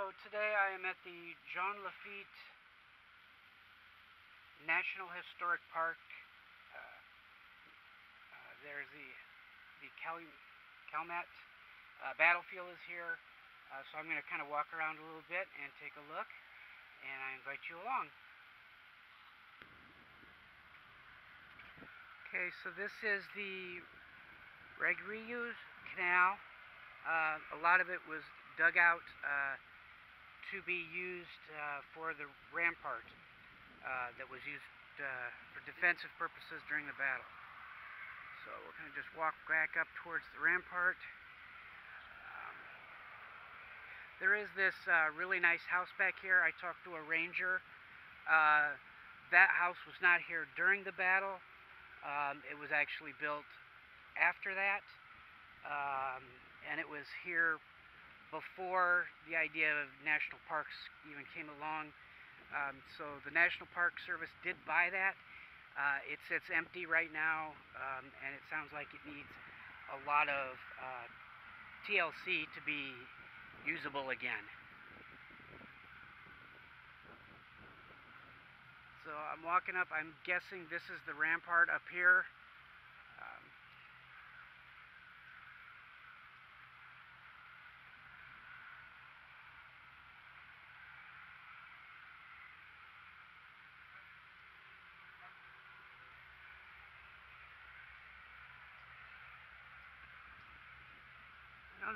So today I am at the Jean Lafitte National Historic Park. Uh, uh, there's the the Cal Chalmette uh, battlefield is here. Uh, so I'm going to kind of walk around a little bit and take a look, and I invite you along. Okay, so this is the Rodriguez Canal. Uh, a lot of it was dug out uh, to be used uh, for the rampart uh, that was used uh, for defensive purposes during the battle. So we're going to just walk back up towards the rampart. Um, there is this uh, really nice house back here. I talked to a ranger. Uh, that house was not here during the battle. Um, it was actually built after that. Um, and it was here before the idea of national parks even came along. Um, so the National Park Service did buy that. Uh, it sits empty right now, um, and it sounds like it needs a lot of uh, TLC to be usable again. So I'm walking up, I'm guessing this is the rampart up here.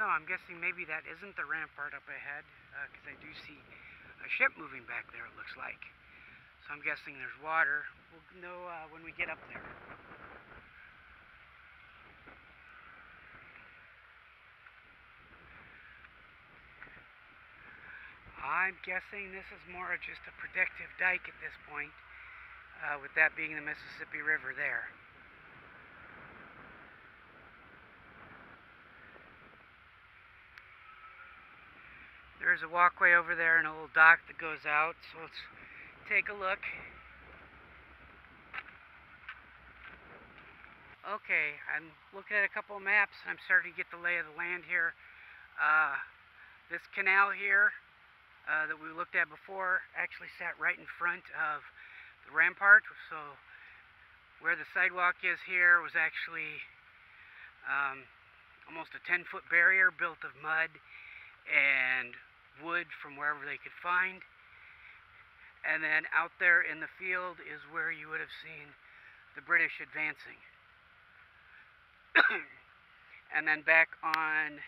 Know, I'm guessing maybe that isn't the rampart up ahead, because I do see a ship moving back there, it looks like. So I'm guessing there's water. We'll know uh, when we get up there. I'm guessing this is more just a protective dike at this point, uh, with that being the Mississippi River there. There's a walkway over there and a little dock that goes out, so let's take a look. Okay, I'm looking at a couple of maps and I'm starting to get the lay of the land here. Uh, this canal here uh, that we looked at before actually sat right in front of the rampart, so where the sidewalk is here was actually um, almost a 10 foot barrier built of mud and wood from wherever they could find. And then out there in the field is where you would have seen the British advancing. and then back on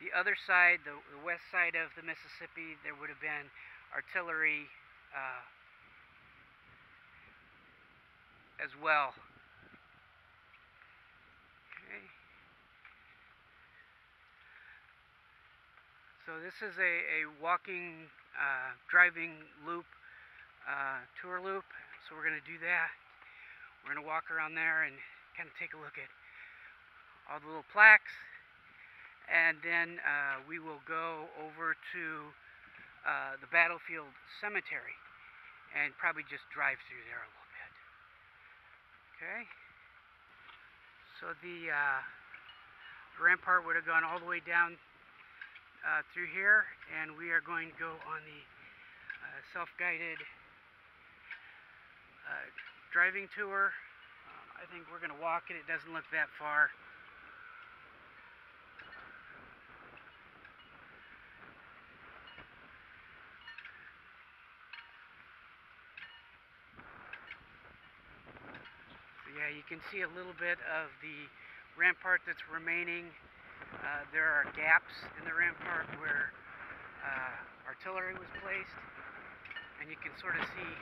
the other side, the, the, west side of the Mississippi, there would have been artillery uh, as well. Okay. So this is a, a walking, uh, driving loop uh, tour loop. So we're going to do that. We're going to walk around there and kind of take a look at all the little plaques. And then uh, we will go over to uh, the Battlefield Cemetery and probably just drive through there a little bit. Okay? So the uh, rampart would have gone all the way down uh, through here, and we are going to go on the uh, self-guided uh, driving tour. Um, I think we're going to walk it. It doesn't look that far. So yeah, you can see a little bit of the rampart that's remaining. Uh, there are gaps in the rampart where uh, artillery was placed, and you can sort of see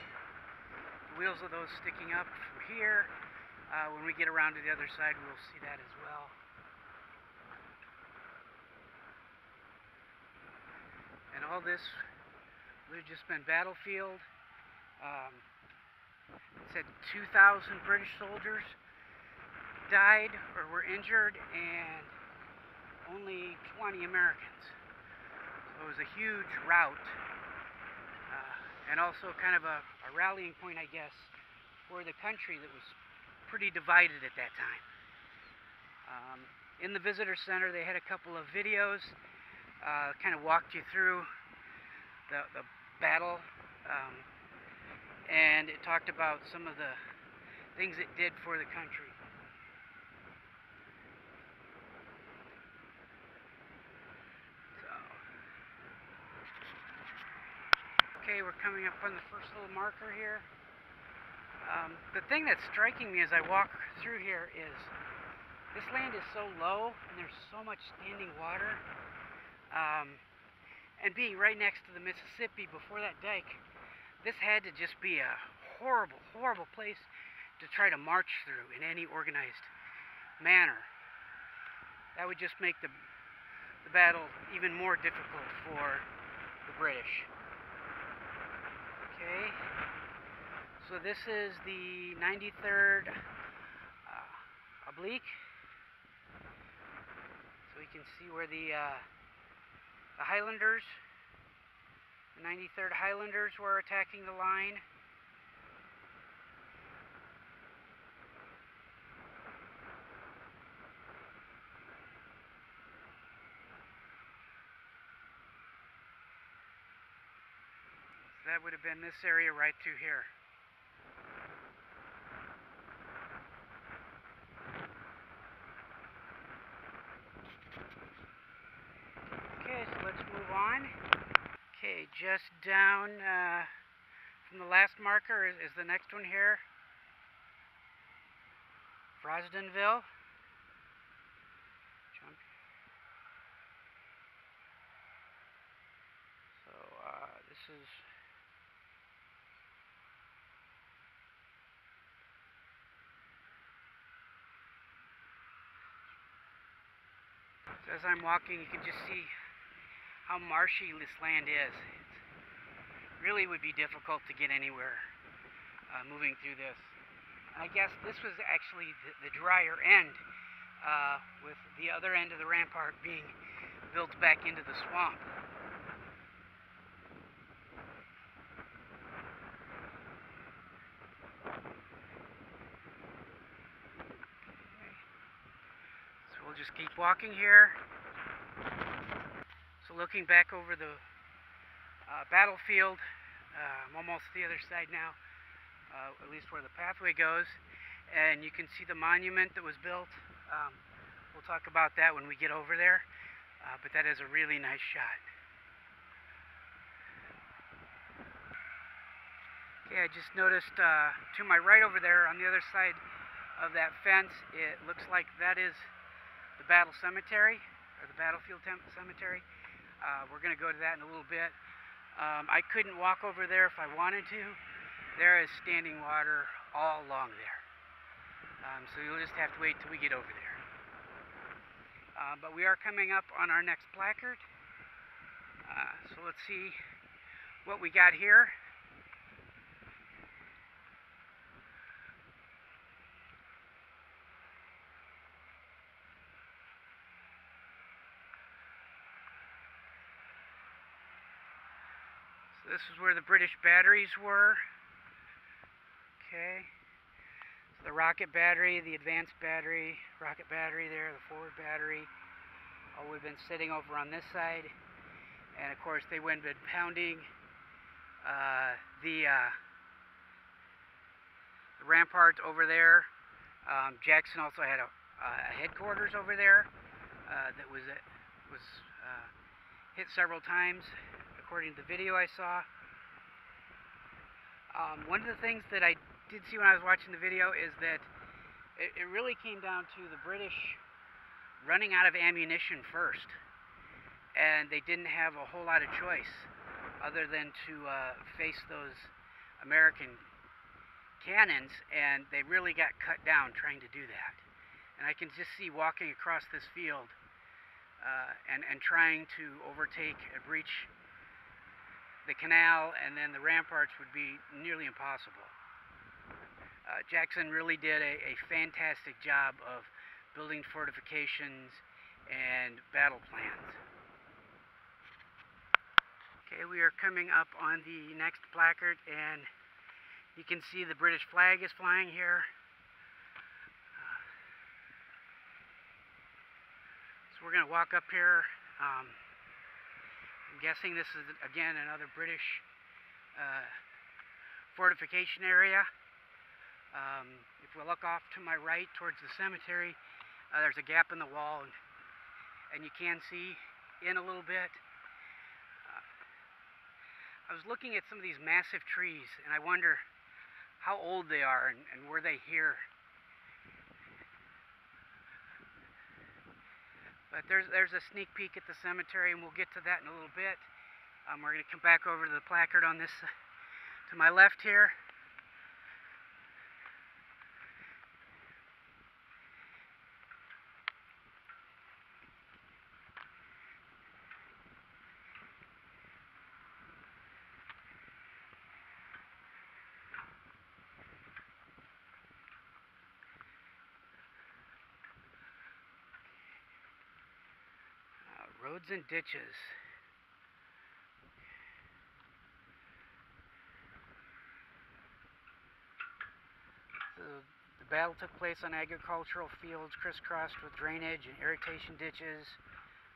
the wheels of those sticking up from here. Uh, when we get around to the other side, we'll see that as well. And all this would have just been battlefield. Um, said 2,000 British soldiers died or were injured, and only 20 Americans. So it was a huge rout and also kind of a, a, rallying point, I guess, for the country that was pretty divided at that time. Um, in the visitor center, they had a couple of videos, uh, kind of walked you through the, the battle, um, and it talked about some of the things it did for the country. So, okay, we're coming up on the first little marker here. Um, the thing that's striking me as I walk through here is this land is so low and there's so much standing water. Um, and being right next to the Mississippi before that dike, this had to just be a horrible, horrible place to try to march through in any organized manner. That would just make the, the battle even more difficult for the British. Okay, so this is the 93rd uh, oblique. So we can see where the uh, the Highlanders, the 93rd Highlanders were attacking the line. That would have been this area right through here. Okay, so let's move on. Okay, just down uh, from the last marker is, is the next one here. Frosdenville. Jump. So uh, this is So as I'm walking, you can just see how marshy this land is. It really would be difficult to get anywhere uh, moving through this. I guess this was actually the, the drier end, uh, with the other end of the rampart being built back into the swamp. So we'll just keep walking here. So looking back over the uh, battlefield, uh, I'm almost the other side now, uh, at least where the pathway goes, and you can see the monument that was built. Um, we'll talk about that when we get over there, uh, but that is a really nice shot. Okay, I just noticed uh, to my right over there on the other side of that fence, it looks like that is the battle cemetery, or the battlefield cemetery. Uh, we're going to go to that in a little bit. Um, I couldn't walk over there if I wanted to. There is standing water all along there. Um, so you'll just have to wait till we get over there. Uh, but we are coming up on our next placard. Uh, so let's see what we got here. So this is where the British batteries were. Okay. So the rocket battery, the advanced battery, rocket battery there, the forward battery. Would have been sitting over on this side. And of course they have been pounding uh, the, uh, the rampart over there. Um, Jackson also had a, a headquarters over there uh, that was, was uh, hit several times according to the video I saw. Um, one of the things that I did see when I was watching the video is that it, it really came down to the British running out of ammunition first. And they didn't have a whole lot of choice other than to uh, face those American cannons, and they really got cut down trying to do that. And I can just see walking across this field uh, and, and trying to overtake a breach the canal and then the ramparts would be nearly impossible. Uh, Jackson really did a, a, fantastic job of building fortifications and battle plans. Okay, we are coming up on the next placard and you can see the British flag is flying here. Uh, so we're going to walk up here. Um, I'm guessing this is, again, another British uh, fortification area. Um, if we look off to my right towards the cemetery, uh, there's a gap in the wall, and, and you can see in a little bit. Uh, I was looking at some of these massive trees, and I wonder how old they are and, and were they here. But there's there's a sneak peek at the cemetery, and we'll get to that in a little bit. Um, we're going to come back over to the placard on this to my left here. Roads and ditches. The, the battle took place on agricultural fields crisscrossed with drainage and irrigation ditches.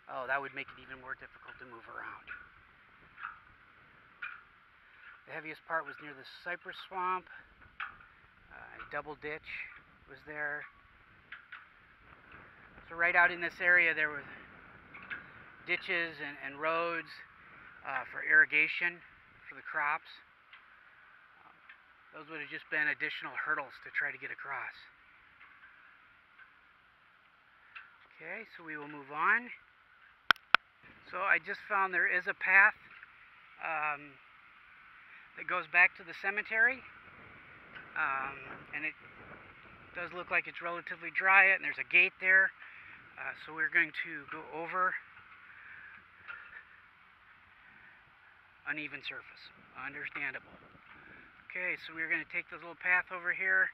Oh, that would make it even more difficult to move around. The heaviest part was near the cypress swamp. Uh, a double ditch was there. So right out in this area there were ditches and, and roads uh, for irrigation for the crops. Um, those would have just been additional hurdles to try to get across. Okay, so we will move on. So I just found there is a path um, that goes back to the cemetery. Um, and it does look like it's relatively dry and there's a gate there. Uh, so we're going to go over uneven surface. Understandable. Okay, so we're going to take this little path over here.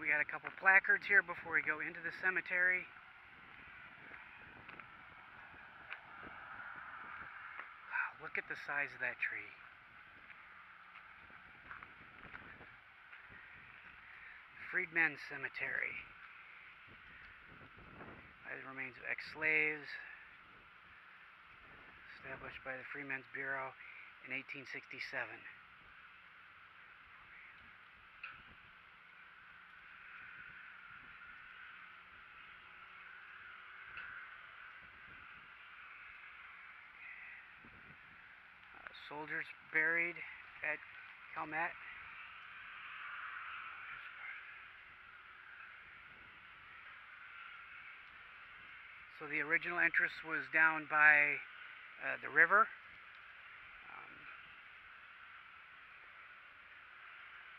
We got a couple placards here before we go into the cemetery. Look at the size of that tree. Freedmen's Cemetery the remains of ex-slaves, established by the Freedmen's Bureau in 1867. Uh, soldiers buried at Chalmette. So the original entrance was down by uh, the river. Um,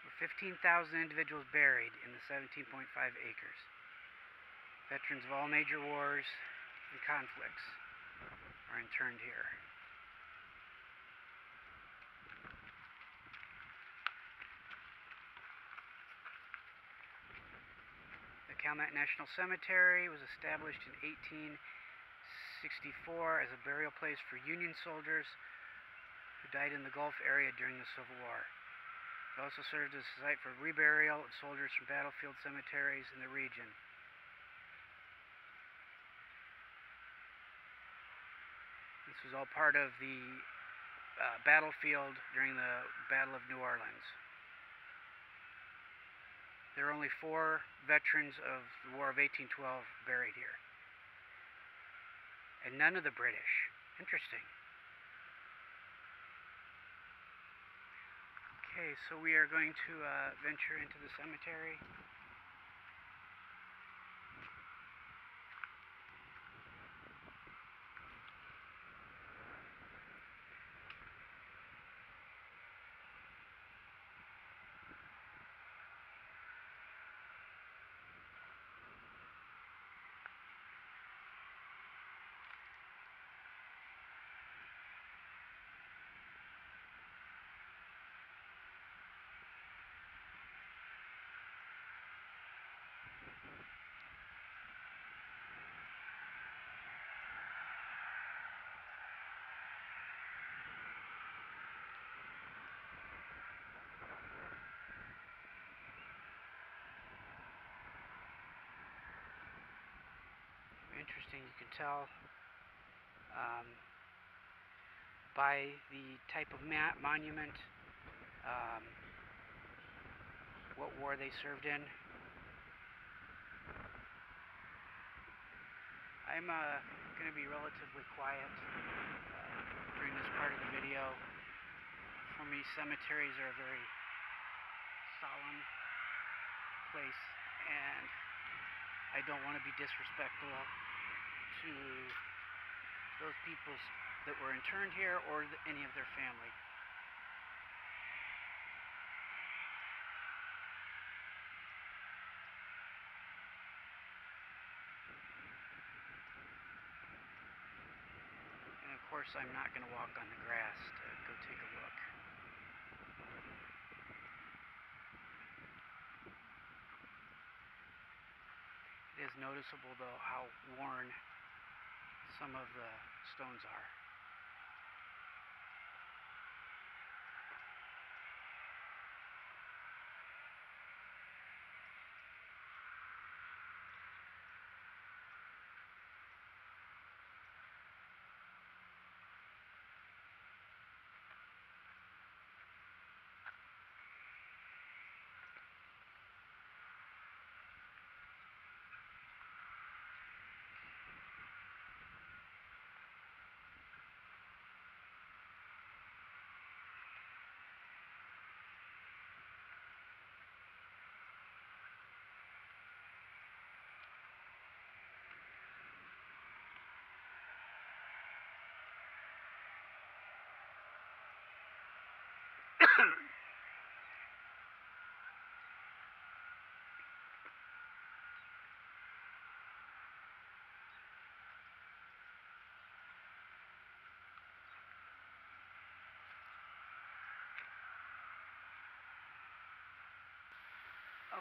with 15,000 individuals buried in the 17.5 acres. Veterans of all major wars and conflicts are interned here. Chalmette National Cemetery was established in 1864 as a burial place for Union soldiers who died in the Gulf area during the Civil War. It also served as a site for reburial of soldiers from battlefield cemeteries in the region. This was all part of the uh, battlefield during the Battle of New Orleans. There are only four veterans of the War of 1812 buried here. And none of the British. Interesting. Okay, so we are going to uh, venture into the cemetery. You can tell um, by the type of monument um, what war they served in. I'm uh, going to be relatively quiet uh, during this part of the video. For me, cemeteries are a very solemn place, and I don't want to be disrespectful to those people that were interned here or th- any of their family. And of course, I'm not going to walk on the grass to go take a look. It is noticeable, though, how worn some of the stones are.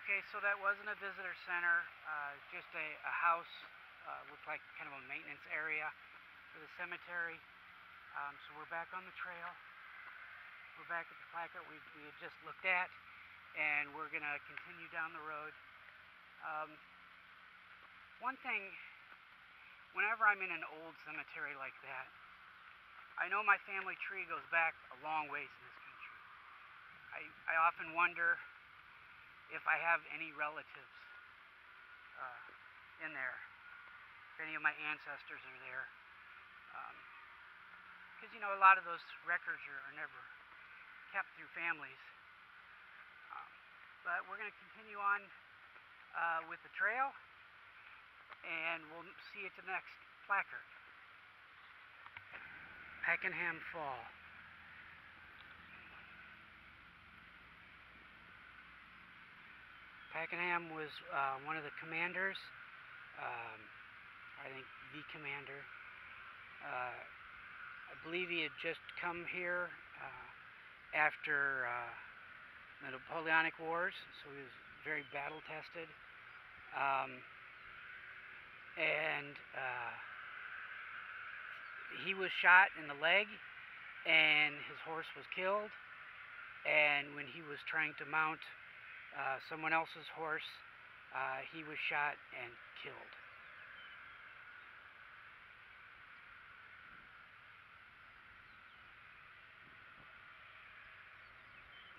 Okay, so that wasn't a visitor center, uh, just a, a house uh, with like kind of a maintenance area for the cemetery. Um, so we're back on the trail. We're back at the placard we, we had just looked at, and we're going to continue down the road. Um, one thing, whenever I'm in an old cemetery like that, I know my family tree goes back a long ways in this country. I, I often wonder if I have any relatives uh, in there, if any of my ancestors are there. Because, you know, a lot of those records are, are never kept through families. Um, but we're going to continue on uh, with the trail, and we'll see you at the next placard. Pakenham Fall. Pakenham was uh, one of the commanders, um, I think the commander. Uh, I believe he had just come here after uh, the Napoleonic Wars, so he was very battle tested. Um, and uh, he was shot in the leg, and his horse was killed. And when he was trying to mount uh, someone else's horse, uh, he was shot and killed.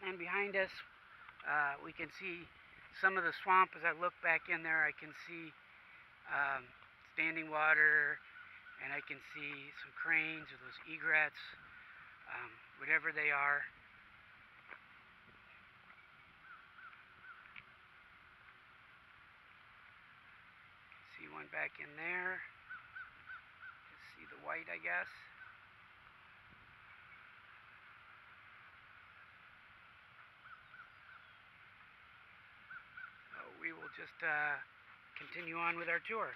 And behind us, uh, we can see some of the swamp. As I look back in there, I can see um, standing water, and I can see some cranes or those egrets, um, whatever they are. See one back in there. See the white, I guess. So we will just uh, continue on with our tour.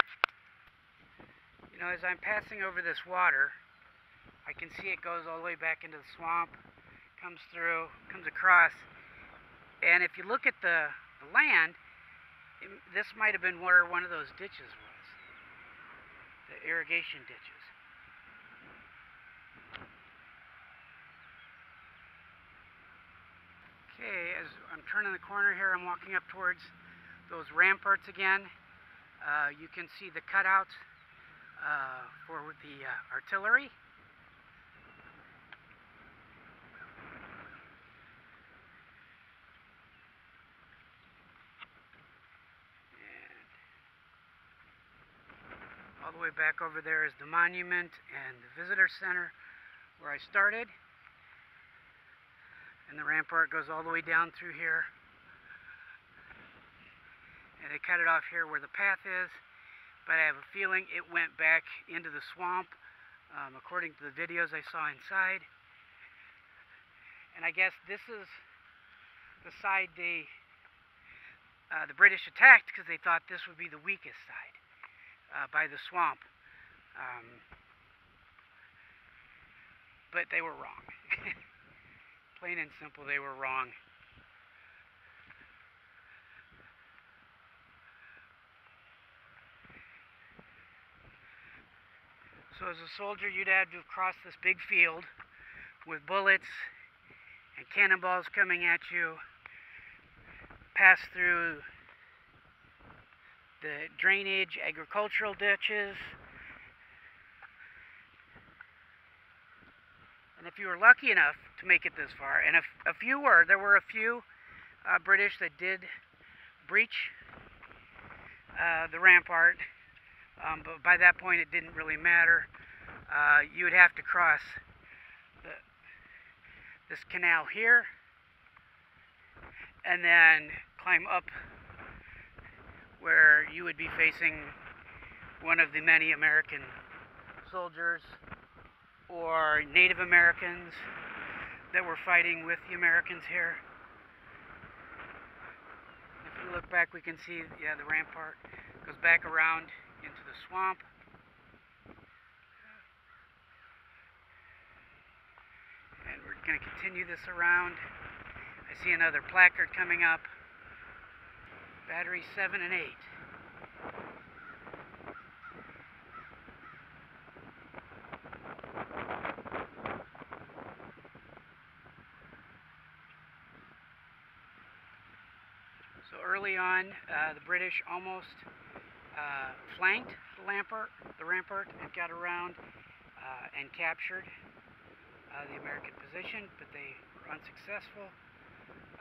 You know, as I'm passing over this water, I can see it goes all the way back into the swamp, comes through, comes across, and if you look at the, the land, it, this might have been where one of those ditches was, the irrigation ditches. Okay, as I'm turning the corner here, I'm walking up towards those ramparts again. Uh, you can see the cutouts uh, for the uh, artillery. And all the way back over there is the monument and the visitor center where I started. And the rampart goes all the way down through here. And they cut it off here where the path is. But I have a feeling it went back into the swamp, um, according to the videos I saw inside. And I guess this is the side they, uh, the British attacked because they thought this would be the weakest side uh, by the swamp. Um, but they were wrong. Plain and simple, they were wrong. So as a soldier, you'd have to cross this big field with bullets and cannonballs coming at you, pass through the drainage, agricultural ditches, and if you were lucky enough to make it this far, and if a few were, there were a few uh, British that did breach uh, the rampart, um, but by that point it didn't really matter. Uh, you would have to cross the, this canal here, and then climb up where you would be facing one of the many American soldiers or Native Americans that were fighting with the Americans here. If we look back, we can see, yeah, the rampart goes back around into the swamp. And we're going to continue this around. I see another placard coming up. Battery 7 and 8. So early on, uh, the British almost uh, flanked the rampart, the rampart, and got around uh, and captured uh, the American position, but they were unsuccessful.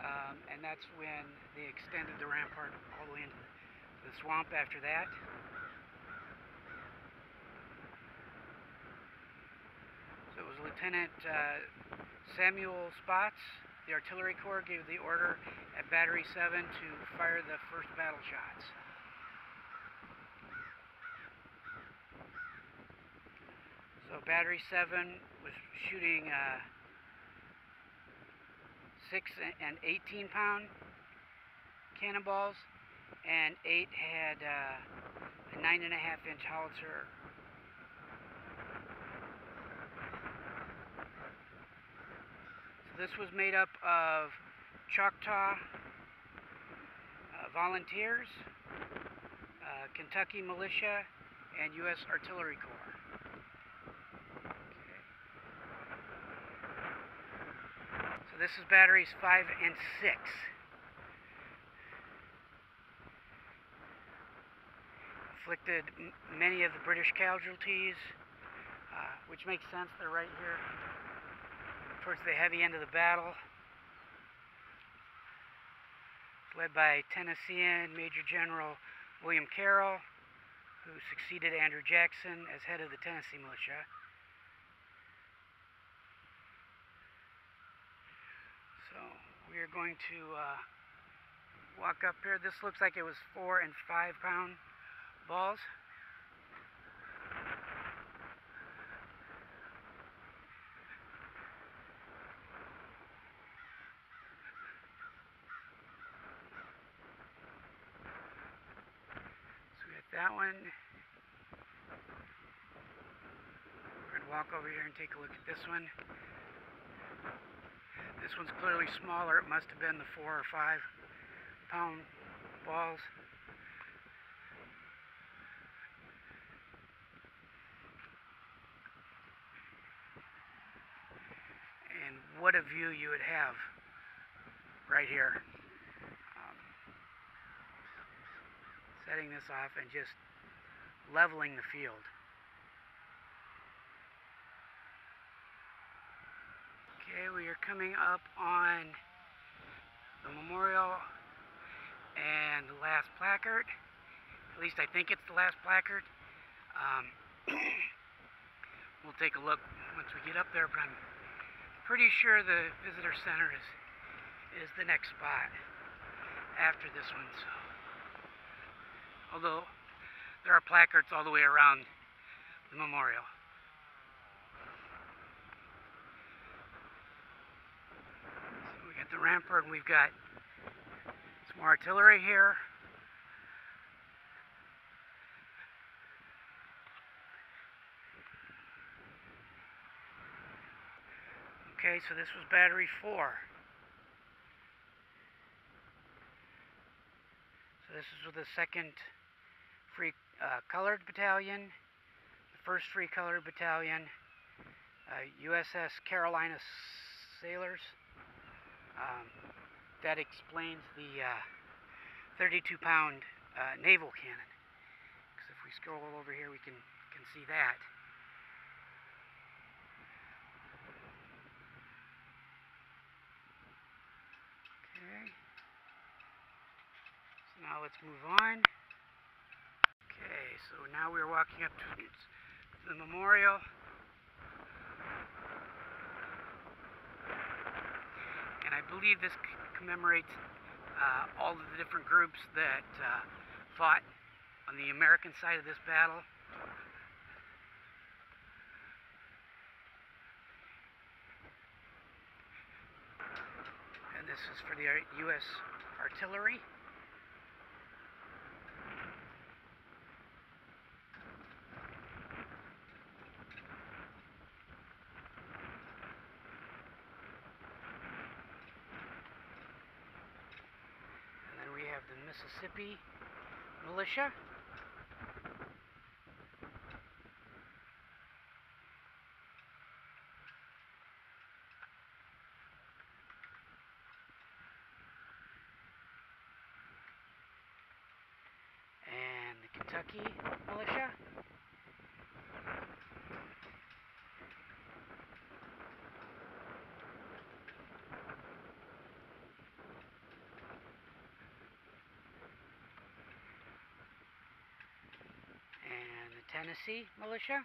Um, and that's when they extended the rampart all the way into the, swamp after that. So it was Lieutenant uh, Samuel Spotts the Artillery Corps gave the order at Battery 7 to fire the first battle shots. So Battery 7 was shooting uh, 6 and 18 pound cannonballs, and 8 had uh, a 9.5 inch howitzer So This was made up of Choctaw uh, volunteers, uh, Kentucky militia, and U.S. Artillery Corps. Okay. So this is batteries 5 and 6. Inflicted many of the British casualties, uh, which makes sense, they're right here towards the heavy end of the battle. Led by Tennessean Major General William Carroll, who succeeded Andrew Jackson as head of the Tennessee militia. So we are going to uh, walk up here. This looks like it was four and five pound balls. that one. We're going to walk over here and take a look at this one. This one's clearly smaller. It must have been the four or five pound balls. And what a view you would have right here. Um, setting this off and just leveling the field. Okay, we are coming up on the memorial and the last placard. At least I think it's the last placard. Um, we'll take a look once we get up there, but I'm pretty sure the visitor center is is the next spot after this one. So, although there are placards all the way around the memorial. So we got the rampart, and we've got some more artillery here. Okay, so this was battery four. So this is with the second free uh, colored battalion, the first free colored battalion, uh, USS Carolina sailors. Um, that explains the uh, 32 pound uh, naval cannon. Because if we scroll over here, we can can see that. Okay. So now let's move on. Okay, so now we're walking up to the memorial. And I believe this commemorates uh, all of the different groups that uh, fought on the American side of this battle. And this is for the U.S. artillery. And then we have the Mississippi militia. And the Kentucky militia. and the Tennessee militia.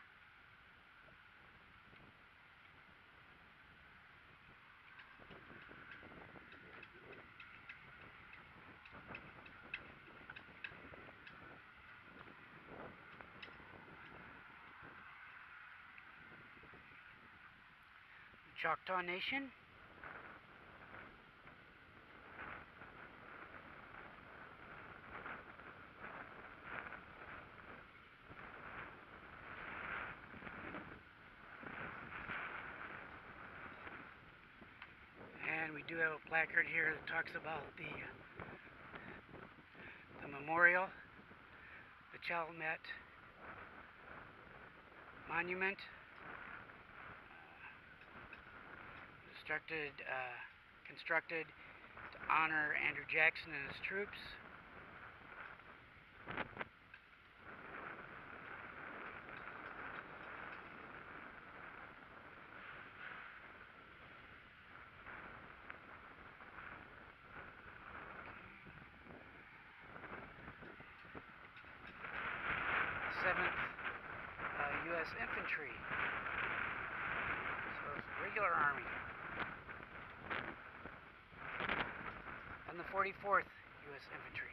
Choctaw Nation. And we do placard here that talks about the the memorial, the Chalmette Monument, constructed uh, constructed to honor Andrew Jackson and his troops. Seventh uh, U.S. Infantry. So it's regular Army. And the 44th U.S. Infantry.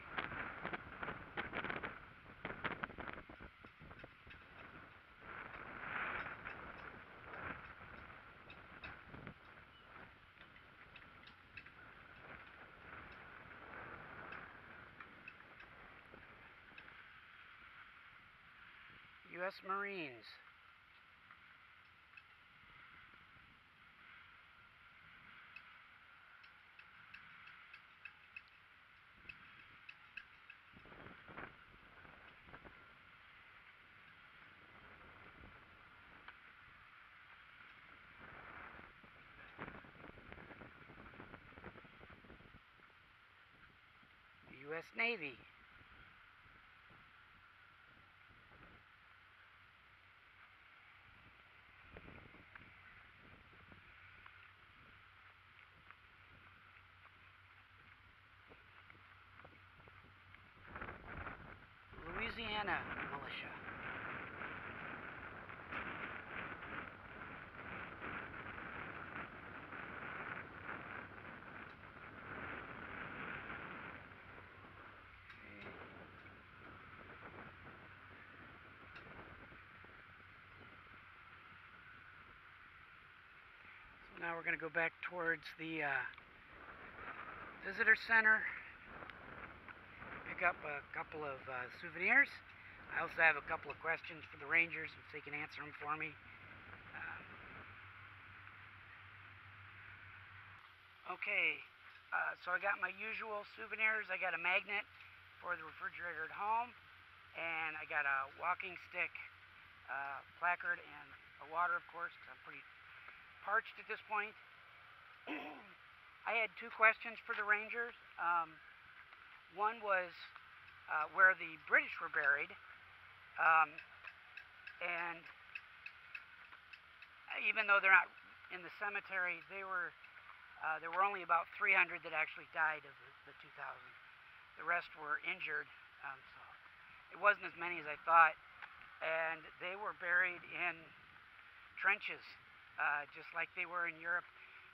U.S. Marines. U.S. Navy. Louisiana militia. So now we're going to go back towards the uh, visitor center. Pick up a couple of uh, souvenirs. I also have a couple of questions for the rangers if they can answer them for me. Um, okay, uh, so I got my usual souvenirs. I got a magnet for the refrigerator at home, and I got a walking stick, uh, placard, and a water, of course, 'cause I'm pretty parched at this point. I had two questions for the Rangers. Um, one was uh, where the British were buried, um, and even though they're not in the cemetery, they were uh, there were only about 300 that actually died of the, the 2,000. The rest were injured, um, so it wasn't as many as I thought, and they were buried in trenches uh, just like they were in Europe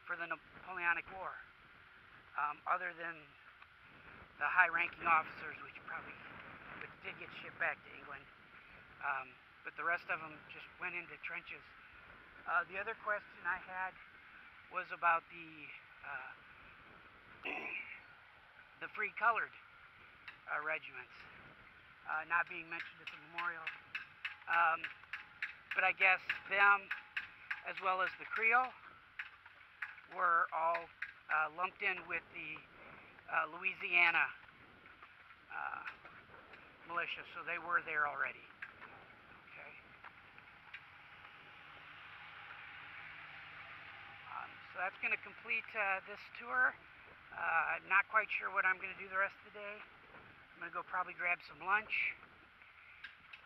for the Napoleonic War. Um, other than the high-ranking officers, which probably which did get shipped back to England, um, but the rest of them just went into trenches. Uh, the other question I had was about the uh, the free colored uh, regiments uh, not being mentioned at the memorial. Um, but I guess them as well as the Creole, were all uh, lumped in with the uh, Louisiana uh, militia, so they were there already. Okay. Um, so that's going to complete uh, this tour. Uh, not quite sure what I'm going to do the rest of the day. I'm going to go probably grab some lunch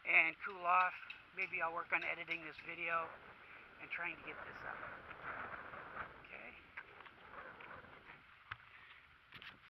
and cool off. Maybe I'll work on editing this video and trying to get this up.